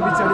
bana bir tane